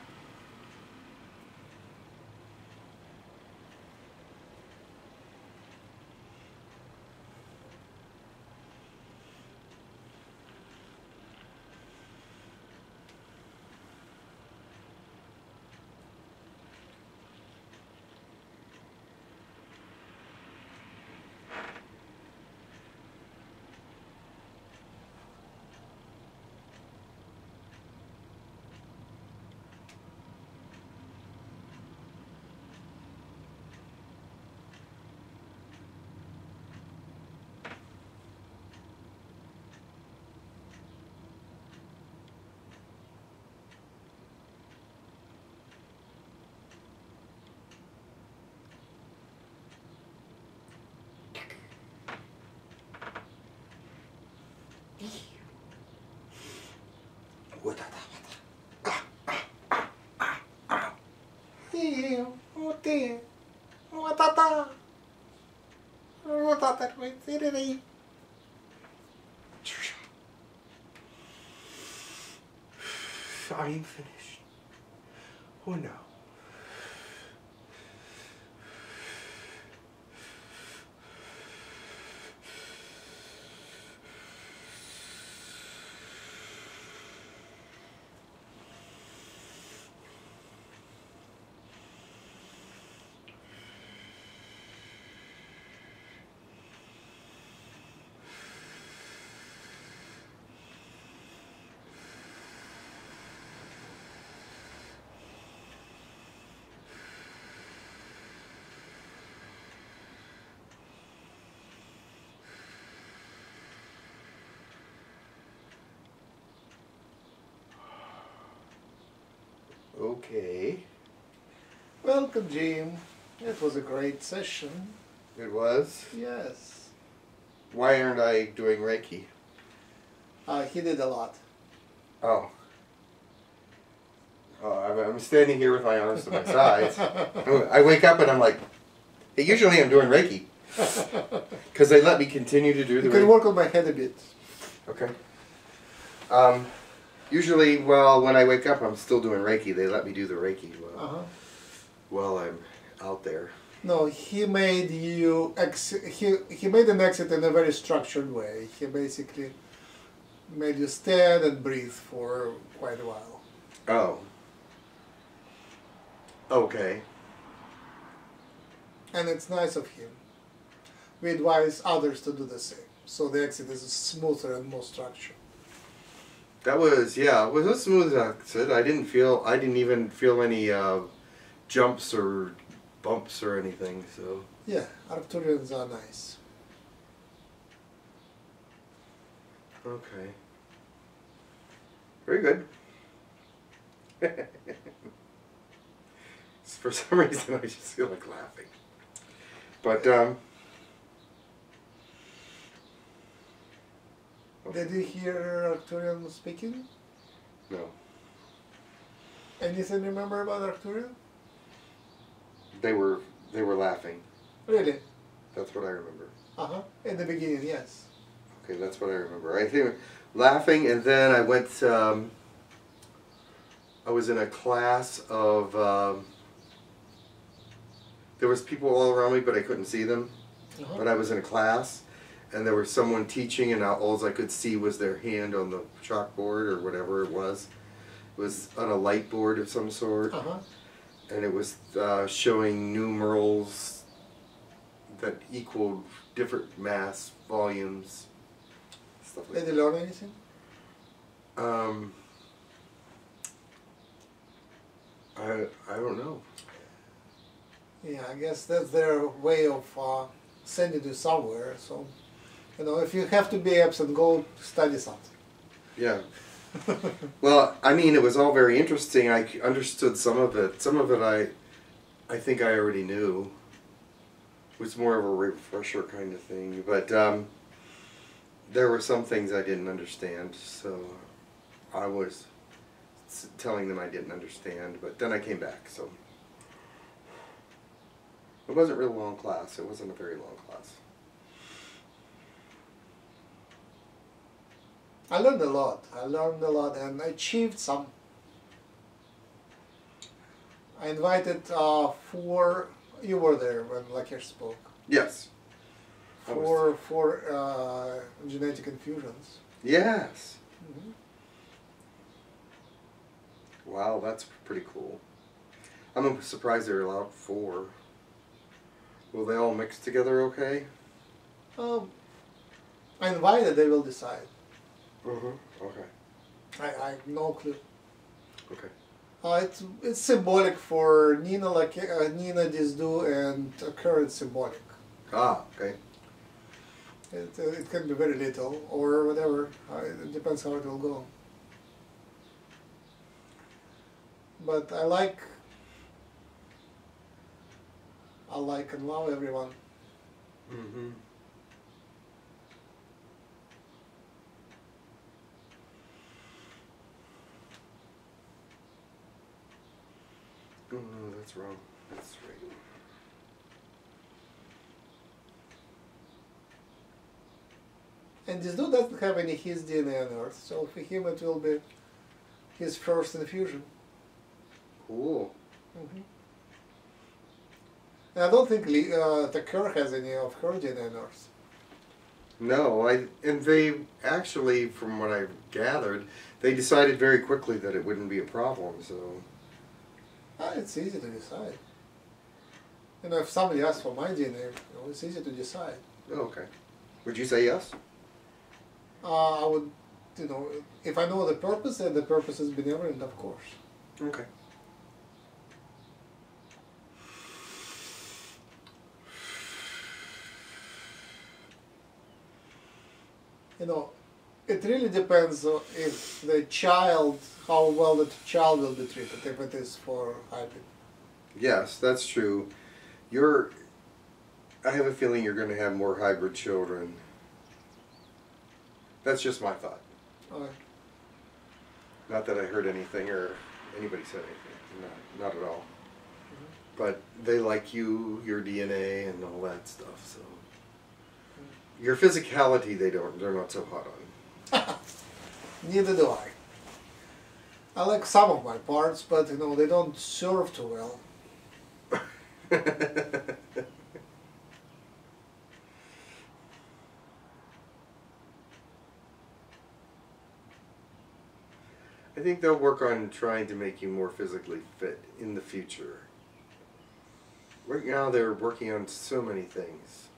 Kurwa! Io, te, watata, watata, wait, I'm finished. Oh no. Okay. Welcome, Jim. It was a great session. It was. Yes. Why aren't I doing Reiki? Uh, he did a lot. Oh. Oh, I'm, I'm standing here with my arms to my sides. I wake up and I'm like, hey, usually I'm doing Reiki. Because they let me continue to do the You can Reiki. work on my head a bit. Okay. Um, usually, well, when I wake up, I'm still doing Reiki. They let me do the Reiki while, Uh-huh. while I'm out there. No, he made you exit. He he made an exit in a very structured way. He basically made you stand and breathe for quite a while. Oh. Okay. And it's nice of him. We advise others to do the same, so the exit is smoother and more structured. That was yeah. It was a smooth exit. I didn't feel. I didn't even feel any uh, jumps or bumps or anything. So Yeah, Arcturians are nice. okay. Very good. For some reason, I just feel like laughing. But um. Did you hear Arcturian speaking? No, Anything remember about Arcturian? they were they were laughing. Really? That's what I remember. Uh huh. In the beginning, yes. Okay, that's what I remember. I think laughing, and then I went. Um, I was in a class of. Um, there was people all around me, but I couldn't see them. Uh-huh. But I was in a class, and there was someone teaching, and all I could see was their hand on the chalkboard or whatever it was. It was on a light board of some sort, Uh huh. and it was uh, showing numerals that equaled different mass volumes. Stuff like Did they learn anything? Um, I I don't know. Yeah, I guess that's their way of uh, sending you somewhere. So, you know, if you have to be absent, go study something. Yeah. Well, I mean, it was all very interesting. I understood some of it. Some of it I, I think I already knew. It was more of a refresher kind of thing. But um, there were some things I didn't understand. So I was telling them I didn't understand. But then I came back. So it wasn't a real long class. It wasn't a very long class. I learned a lot. I learned a lot and I achieved some. I invited uh, four. You were there when Lakesh spoke. Yes. Four four uh, genetic infusions. Yes. Mhm. Wow, that's pretty cool. I'm surprised they're allowed four. Will they all mix together okay? Um, I invited. They will decide. Mm-hmm. Okay. I, I have no clue. Okay. Uh, it's it's symbolic for Nina like uh, Nina Disdu and current symbolic. Ah, okay. It, uh, it can be very little or whatever. Uh, it depends how it will go. But I like I like and love everyone. Mm-hmm. Oh no, that's wrong. That's right. And this dude doesn't have any his DNA on Earth, so for him it will be his first infusion. Cool. hmm And I don't think Lee, uh, has any of her DNA on Earth. No, I and they actually, from what I've gathered, they decided very quickly that it wouldn't be a problem. So Ah, it's easy to decide. You know, if somebody asks for my DNA, you know, it's easy to decide. oh, okay. Would you say yes? Uh, I would, you know, if I know the purpose and the purpose is benevolent, of course. Okay. You know, it really depends on if the child, how well the child will be treated, if it is for hybrid. Yes, that's true. You're. I have a feeling you're going to have more hybrid children. That's just my thought. Okay. Not that I heard anything or anybody said anything. Not, not at all. Mm-hmm. But they like you, your DNA, and all that stuff. So mm-hmm. your physicality, they don't. They're not so hot on. Neither do I. I like some of my parts, but you know they don't serve too well. I think they'll work on trying to make you more physically fit in the future. Right now, they're working on so many things.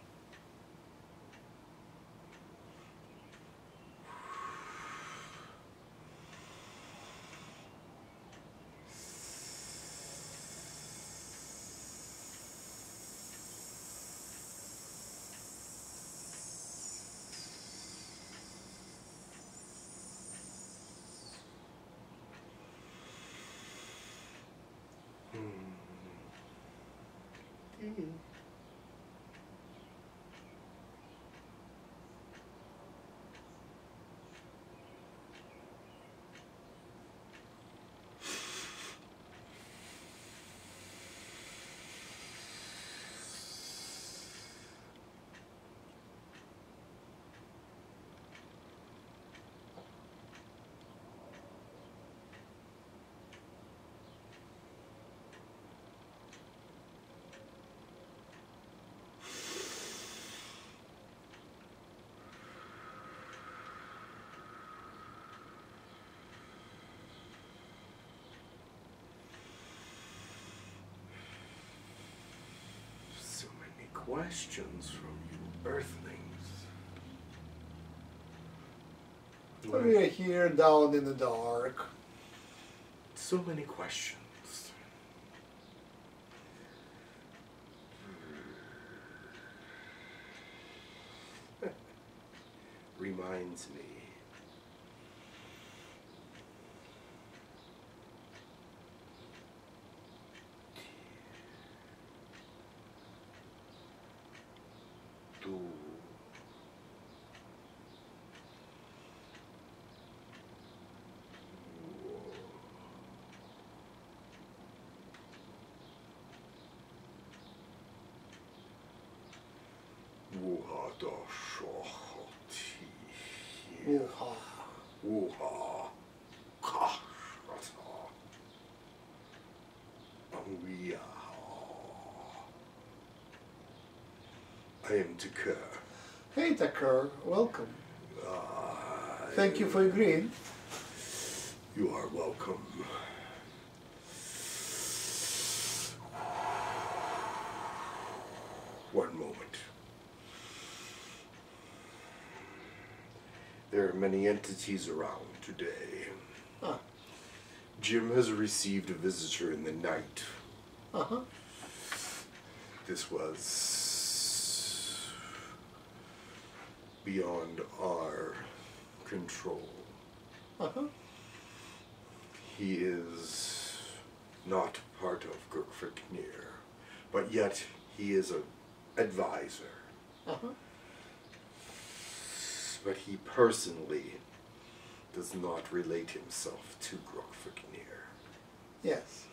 Questions from you, Earthlings. We are here down in the dark. So many questions. Reminds me. Wuha. Kashrata. Oh, Anguia. I am Takar. Hey Tucker, welcome. I Thank you for agreeing. You are welcome. One moment. There are many entities around today. Ah, Jim has received a visitor in the night. uh huh. This was beyond our control. Uh huh. He is not part of Girk Fitneer, but yet he is an advisor. Uh huh. But he personally does not relate himself to Girk Fitneer. Yes.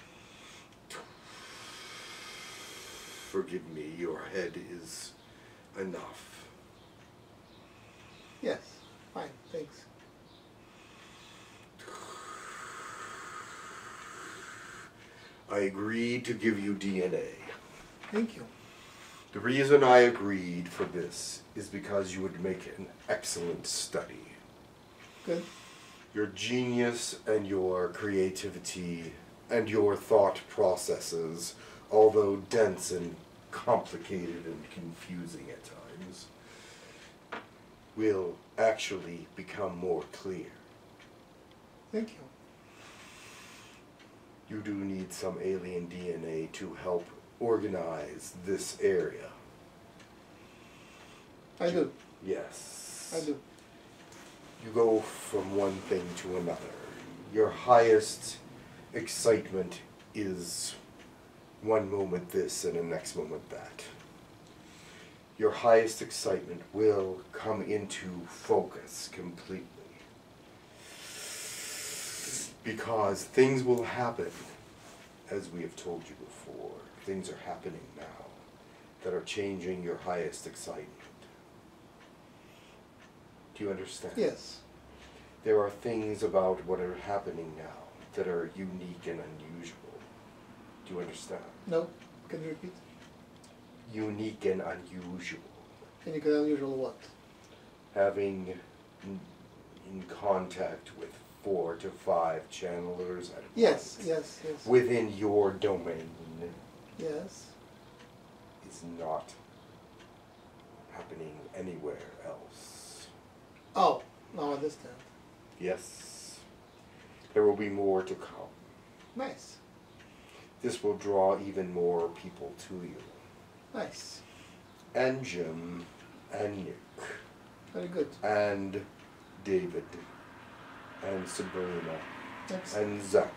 Forgive me, your head is enough. Yes. Fine. Thanks. I agreed to give you DNA. Thank you. The reason I agreed for this is because you would make an excellent study. Good. Your genius and your creativity and your thought processes, although dense and complicated and confusing at times, will actually become more clear. Thank you. You do need some alien DNA to help organize this area. I do. Yes. I do. You go from one thing to another. Your highest excitement is one moment this and the next moment that. Your highest excitement will come into focus completely. Because things will happen, as we have told you before. Things are happening now that are changing your highest excitement. Do you understand? Yes. There are things about what are happening now that are unique and unusual. Do you understand? No. Can you repeat? Unique and unusual. Kind of unusual what? Having in, in contact with four to five channelers at Yes. once Yes. Yes. within your domain Yes. is not happening anywhere else. Oh, now I understand. Yes, there will be more to come. Nice. This will draw even more people to you. Nice. And Jim, and Nick, Very good. and David, and Sabrina, Excellent. and Zachary,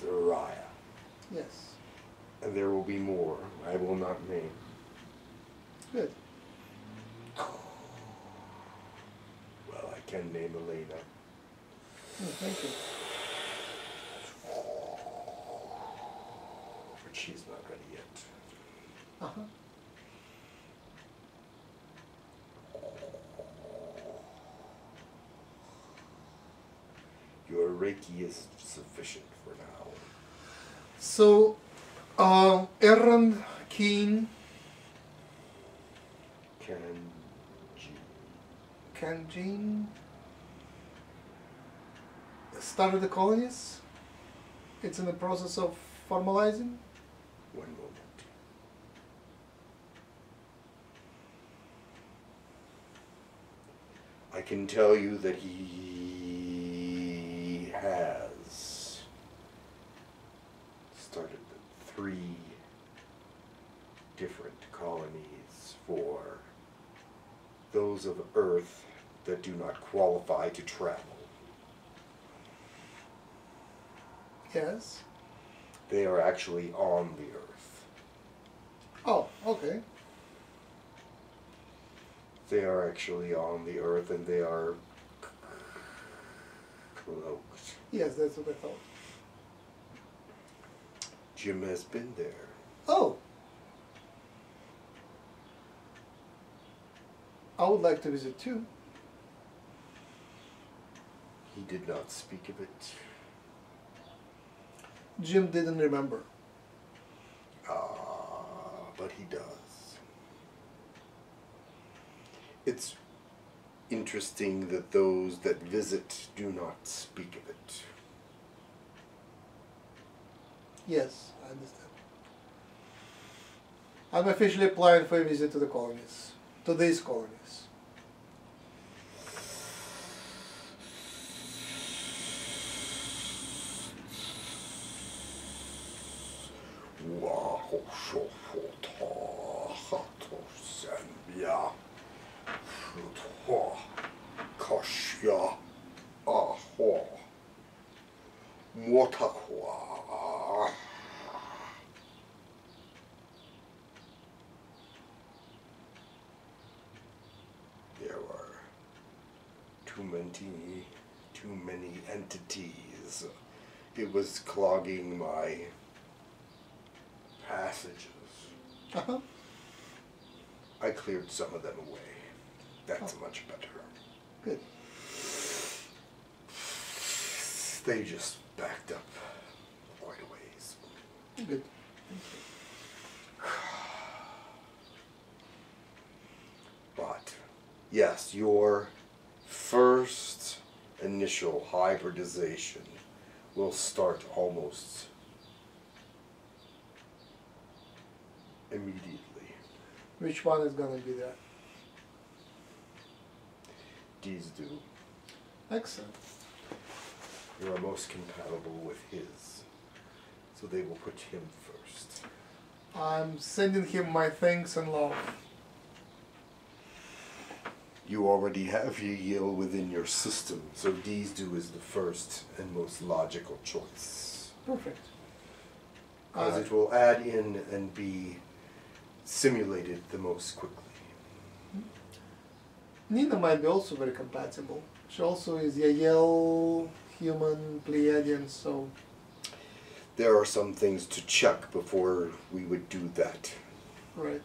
Zariah. Yes. And there will be more I will not name. Good. Well, I can name Elena. Mm, thank you. But she's not ready yet. Uh huh. Your Reiki is sufficient for now. So, um, Aaron Keen, Kanjin started the colonies. It's in the process of formalizing. One moment. I can tell you that he has started three different colonies for those of Earth that do not qualify to travel. Yes. They are actually on the Earth. Oh, okay. They are actually on the earth and they are cloaked. Yes, that's what I thought. Jim has been there. Oh. I would like to visit too. He did not speak of it. Jim didn't remember. Ah, but he does. It's interesting that those that visit do not speak of it. Yes, I understand. I'm officially applying for a visit to the colonies, to these colonies. Many, too many entities. It was clogging my passages. Uh-huh. I cleared some of them away. That's Oh. much better. Good. They just backed up quite a ways. Good. But yes, your initial hybridization will start almost immediately. Which one is gonna be there? These do. Excellent. You are most compatible with his. So they will put him first. I'm sending him my thanks and love. You already have Yahyel within your system, so these do is the first and most logical choice. Perfect. Because Uh, it will add in and be simulated the most quickly. Nina might be also very compatible. She also is a Yahyel, human, Pleiadian, so There are some things to check before we would do that. right.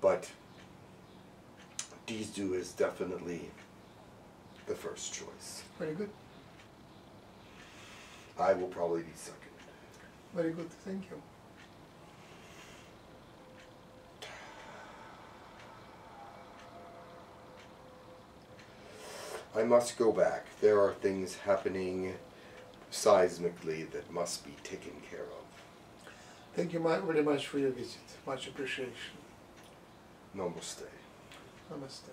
But Do is definitely the first choice. Very good. I will probably be second. Very good. Thank you. I must go back. There are things happening seismically that must be taken care of. Thank you very much for your visit. Much appreciation. Namaste. Namaste.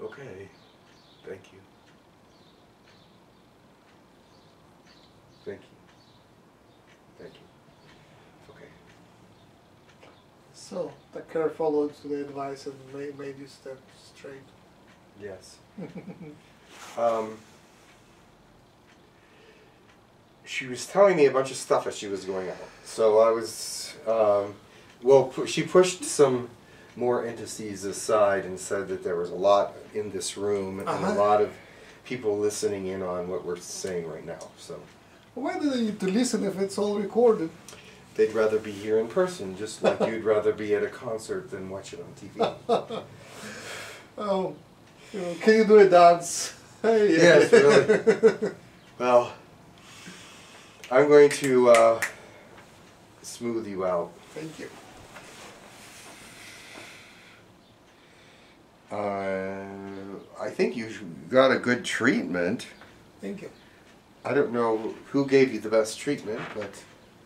Okay. Thank you. Thank you. Thank you. Okay. So, the care followed to the advice and made, made you step straight. Yes. um, she was telling me a bunch of stuff as she was going out. So I was, um, well, pu- she pushed some more indices aside and said that there was a lot in this room and Uh-huh. a lot of people listening in on what we're saying right now. So Why do they need to listen if it's all recorded? they'd rather be here in person, just like you'd rather be at a concert than watch it on TV. Oh, can you do a dance? Hey. Yes, really. Well, I'm going to uh, smooth you out. Thank you. Uh, I think you got a good treatment. Thank you. I don't know who gave you the best treatment, but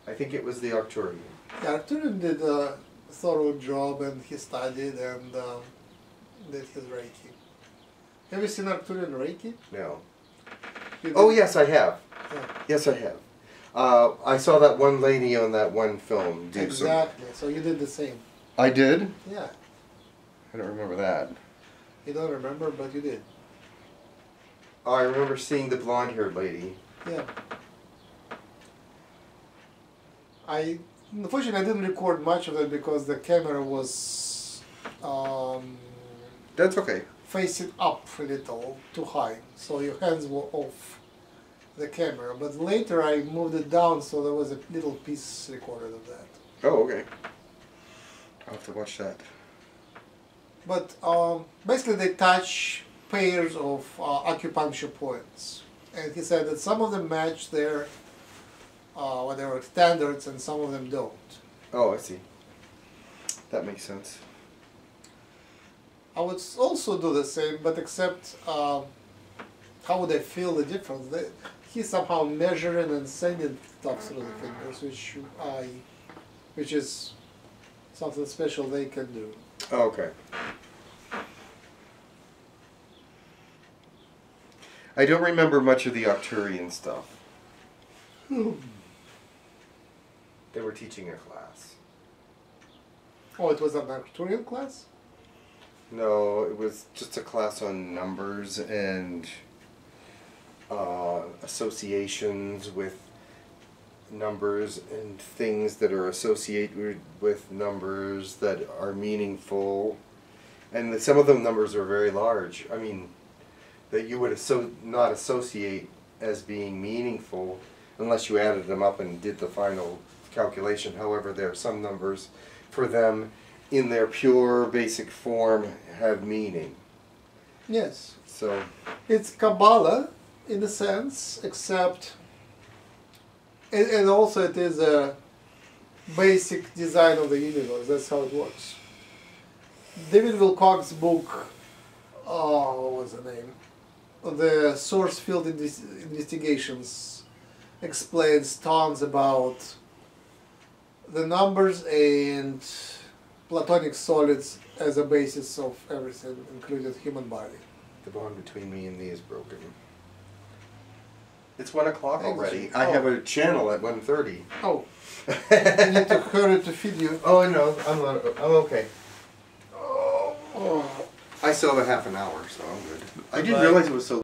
I think it was the Arcturian. Yeah, Arcturian did a thorough job and he studied and um, did his Reiki. Have you seen Arcturian Reiki? No. Oh yes, I have. Yeah. Yes, I have. Uh, I saw that one lady on that one film do some. Exactly. So you did the same. I did. Yeah. I don't remember that. You don't remember, but you did. Oh, I remember seeing the blonde-haired lady. Yeah. I unfortunately I didn't record much of it because the camera was um, That's okay. Facing up a little too high, so your hands were off the camera. But later I moved it down, so there was a little piece recorded of that. Oh, okay. I'll have to watch that. But um, basically, they touch pairs of uh, acupuncture points, and he said that some of them match their uh, whatever standards, and some of them don't. Oh, I see. That makes sense. I would also do the same, but except uh, how would I feel the difference? They, he's somehow measuring and sending stuff through the fingers, which I, which is something special they can do. Oh, okay. I don't remember much of the Arcturian stuff. They were teaching a class. Oh, it was an Arcturian class. No, it was just a class on numbers and uh, associations with numbers and things that are associated with numbers that are meaningful. And the, some of the numbers are very large. I mean, that you would asso- not associate as being meaningful unless you added them up and did the final calculation. However, there are some numbers for them in their pure basic form have meaning. Yes, So, it's Kabbalah in a sense, except, and, and also it is a basic design of the universe. That's how it works. David Wilcock's book, oh, what was the name? The Source Field Investigations explains tons about the numbers and platonic solids as a basis of everything, including human body. The bond between me and thee is broken. It's one o'clock already. I Oh. have a channel at one thirty. Oh, I need to hurry to feed you. Oh no, I'm not, I'm okay. Oh. I still have a half an hour, so I'm good. I didn't realize it was so